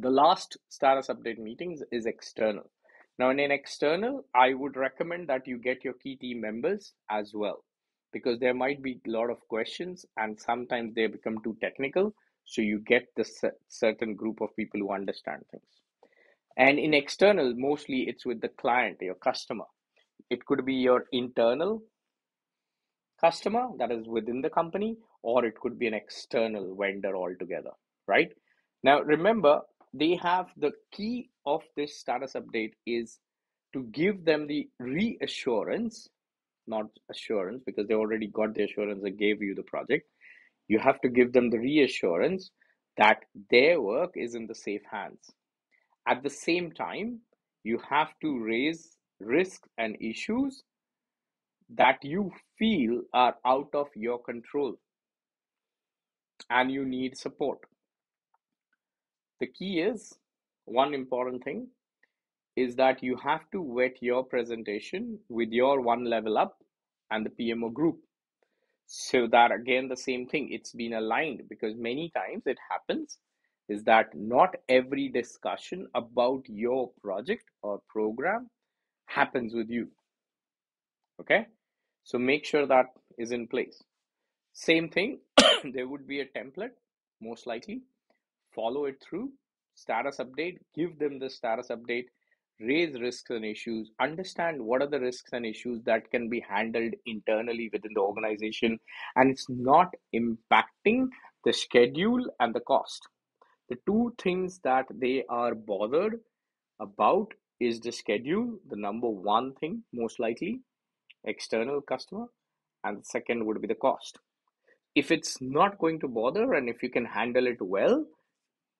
The last status update meetings is external. Now, in an external, I would recommend that you get your key team members as well because there might be a lot of questions and sometimes they become too technical. So you get the certain group of people who understand things. And in external, mostly it's with the client, your customer. It could be your internal customer that is within the company, or it could be an external vendor altogether, right? Now, remember, they have the key of this status update is to give them the reassurance, not assurance, because they already got the assurance and gave you the project. You have to give them the reassurance that their work is in the safe hands. At the same time, you have to raise risks and issues that you feel are out of your control and you need support. The key is one important thing is that you have to vet your presentation with your one level up and the PMO group. So that again, the same thing, it's been aligned because many times it happens is that not every discussion about your project or program happens with you. Okay, so make sure that is in place. Same thing, there would be a template, most likely, follow it through, status update, give them the status update, raise risks and issues, understand what are the risks and issues that can be handled internally within the organization, and it's not impacting the schedule and the cost. The two things that they are bothered about is the schedule, the number one thing, most likely, external customer, and the second would be the cost if it's not going to bother and if you can handle it well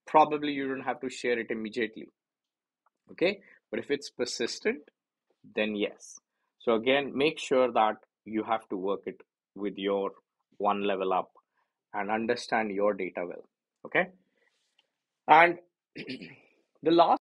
probably you don't have to share it immediately. Okay? But if it's persistent then yes. So again make sure that you have to work it with your one level up and understand your data well. Okay? And the last